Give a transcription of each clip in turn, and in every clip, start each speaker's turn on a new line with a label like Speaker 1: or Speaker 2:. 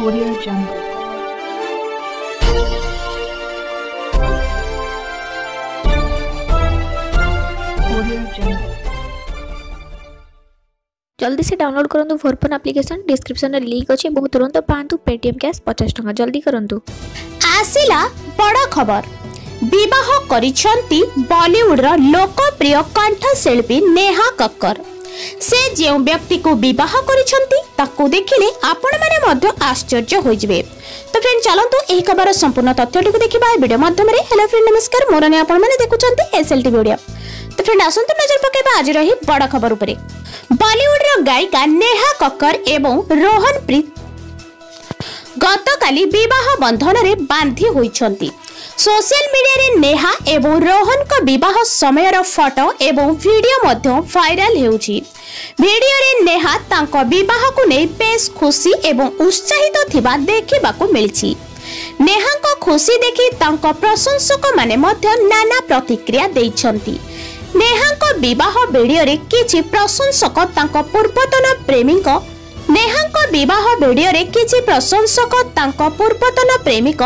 Speaker 1: Audio Jungle. Audio Jungle.
Speaker 2: जल्दी से download करूँ भोर फोन आप्लिकेसन डिस्क्रिप्सन लिंक अच्छे और तुरंत पाँच पेटीएम कैश पचास टाँग जल्दी
Speaker 3: करूँ आसला बड़ खबर बह कर बलीउड्र लोकप्रिय कंठशिल्पी नेहा कक्कर ସେ ଯେଉଁ ବ୍ୟକ୍ତିକୁ ବିବାହ କରିଛନ୍ତି ତାକୁ ଦେଖିଲେ ଆପଣମାନେ ମଧ୍ୟ ଆଶ୍ଚର୍ଯ୍ୟ ହୋଇଯିବେ ତ ଫ୍ରେଣ୍ଡ ଚାଲନ୍ତୁ ଏହି ଖବର ସମ୍ପୂର୍ଣ୍ଣ ତଥ୍ୟଟିକୁ ଦେଖିବା ଏ ଭିଡ଼ିଓ ମାଧ୍ୟମରେ ହ୍ୟାଲୋ ଫ୍ରେଣ୍ଡ ନମସ୍କାର ମୋର ନାଁ ଆପଣମାନେ ଦେଖୁଛନ୍ତି ଏସ୍ଏଲ୍ ଟିଭି ଓଡ଼ିଆ ତ ଫ୍ରେଣ୍ଡ ଆସନ୍ତୁ ନଜର ପକାଇବା ଆଜିର ଏହି ବଡ଼ ଖବର ଉପରେ ବଲିଉଡର ଗାୟିକା ନେହା କକ୍କର ଏବଂ ରୋହନ ପ୍ରୀତ ଗତକାଲି ବିବାହ ବନ୍ଧନରେ ବାନ୍ଧି ହୋଇଛନ୍ତି সোশ্যাল মিডিয়ারে নেহা এবং রোহনଙ୍କ বিবাহ ସମୟର ଫଟୋ ଏବଂ ଭିଡିଓ ମଧ୍ୟ ଭାଇରାଲ ହେଉଛି ଭିଡିଓରେ ନେହା ତାଙ୍କ ବିବାହକୁ ନେଇ ବେଶ୍ ଖୁସି ଏବଂ ଉତ୍ସାହିତ ଥିବା ଦେଖିବାକୁ ମିଳିଛି ନେହାଙ୍କ ଖୁସି ଦେଖି ତାଙ୍କ ପ୍ରଶଂସକମାନେ ମଧ୍ୟ ନାନା ପ୍ରତିକ୍ରିୟା ଦେଇଛନ୍ତି ନେହାଙ୍କ ବିବାହ ଭିଡିଓରେ କିଛି ପ୍ରଶଂସକ ତାଙ୍କ ପୂର୍ବତନ ପ୍ରେମୀଙ୍କ ନେହାଙ୍କ ବିବାହ ଭିଡିଓରେ କିଛି ପ୍ରଶଂସକ ତାଙ୍କ ପୂର୍ବତନ ପ୍ରେମିକ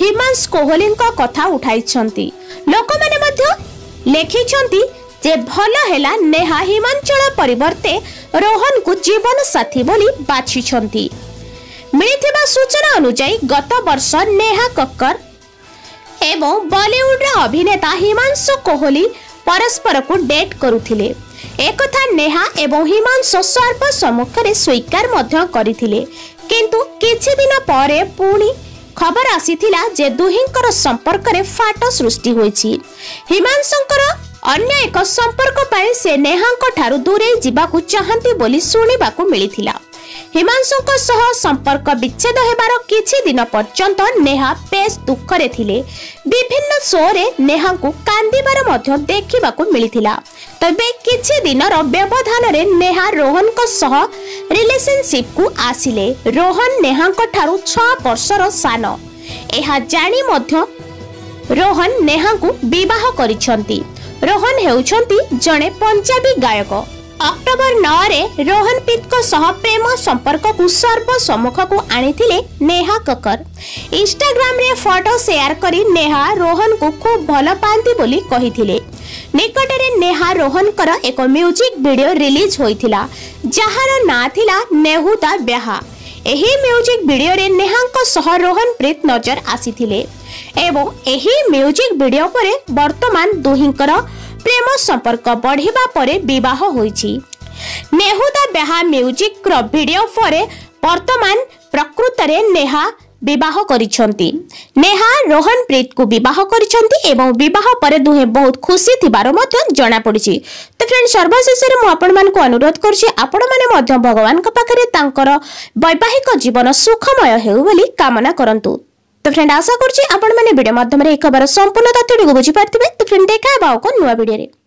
Speaker 3: ହିମାଂଶ କୋହଲିଙ୍କ କଥା ଉଠାଇଛନ୍ତି ଲୋକମାନେ ମଧ୍ୟ ଲେଖିଛନ୍ତି ଯେ ଭଲ ହେଲା ନେହା ହିମାଞ୍ଚଳ ପରିବର୍ତ୍ତେ ରୋହନଙ୍କୁ ଜୀବନସାଥୀ ବୋଲି ବାଛିଛନ୍ତି ମିଳିଥିବା ସୂଚନା ଅନୁଯାୟୀ ଗତ ବର୍ଷ ନେହା କକ୍କର ଏବଂ ବଲିଉଡର ଅଭିନେତା ହିମାଂଶ କୋହଲି ପରସ୍ପରକୁ ଡେଟ୍ କରୁଥିଲେ একথা নেহা এবং হিমাংশ সর্বসম্মুখে স্বীকার মধ্য করে কিন্তু কিছুদিন পরে পুঁ খবর আসিলা যে দুহিঙ্কর সম্পর্কের ফাট সৃষ্টি হয়েছে হিমাংশুঙ্কর অন্য এক সম্পর্ক পাই সে নেহাঙ্ক ঠারু দূরে যাওয়া চাহান্তি বলে শুণবাকু মিলিছিলা হিমাংশুঙ্ক সহ সম্পর্ক বিচ্ছেদ হেবার কিছু দিন পর্যন্ত নেহা বেশ দুঃখরে থিলে বিভিন্ন শোরে নেহাঙ্কু কান্দিবার মধ্য দেখিবাকু মিলিছিলা তবে কিছু দিনর ব্যবধানরে নেহা রোহনক সহ ରିଲେସନସିପ୍ କୁ ଆସିଲେ ରୋହନ ନେହାଙ୍କ ଠାରୁ ଛଅ ବର୍ଷର ସାନ ଏହା ଜାଣି ମଧ୍ୟ ରୋହନ ନେହାଙ୍କୁ ବିବାହ କରିଛନ୍ତି ରୋହନ ହେଉଛନ୍ତି ଜଣେ ପଞ୍ଜାବୀ ଗାୟକ ଅକ୍ଟୋବର ନଅରେ ରୋହନ ପିତଙ୍କ ସହ ପ୍ରେମ ସମ୍ପର୍କକୁ ସର୍ବସମ୍ମୁଖକୁ ଆଣିଥିଲେ ନେହା କକର ଇନଷ୍ଟାଗ୍ରାମରେ ଫଟୋ ସେୟାର କରି ନେହା ରୋହନଙ୍କୁ ଖୁବ୍ ଭଲ ପାଆନ୍ତି ବୋଲି କହିଥିଲେ ନିକଟରେ ନେହା ରୋହନଙ୍କର ଏକ ମ୍ୟୁଜିକ୍ ଭିଡିଓ ରିଲିଜ୍ ହୋଇଥିଲା ଯାହାର ନାଁ ଥିଲା ନେହୁତା ବ୍ୟାହା ଏହି ମ୍ୟୁଜିକ୍ ଭିଡିଓରେ ନେହାଙ୍କ ସହ ରୋହନ ପ୍ରୀତ ନଜର ଆସିଥିଲେ ଏବଂ ଏହି ମ୍ୟୁଜିକ୍ ଭିଡିଓ ପରେ ବର୍ତ୍ତମାନ ଦୁହିଁଙ୍କର প্রেম সম্পর্ক বড়া পরে বিবাহ হয়েছি নেহুদা বেহা মিউজিক্র ভিডিও পরে বর্তমান প্রকৃতরে নেহা বিবাহ କରିଛନ୍ତି ନେହା ରୋହନ ପ୍ରୀତକୁ ବିବାହ କରିଛନ୍ତି ଏବଂ ବିବାହ ପରେ ଦୁହେଁ ବହୁତ ଖୁସି ଥିବାର ମଧ୍ୟ ଜଣାପଡ଼ିଛି ତ ଫ୍ରେଣ୍ଡ ସର୍ବଶେଷରେ ମୁଁ ଆପଣମାନଙ୍କୁ ଅନୁରୋଧ କରୁଛି ଆପଣମାନେ ମଧ୍ୟ ଭଗବାନଙ୍କ ପାଖରେ ତାଙ୍କର ବୈବାହିକ ଜୀବନ ସୁଖମୟ ହେଉ ବୋଲି କାମନା କରନ୍ତୁ তো ফ্রেন্ড আশা করছি আপনার ভিডিও মানে মাধ্যমে এই খবর সম্পূর্ণ তথ্যটি বুঝিপারে তো ফ্রেন্ড দেখা হওয়া নয় ভিডিওরে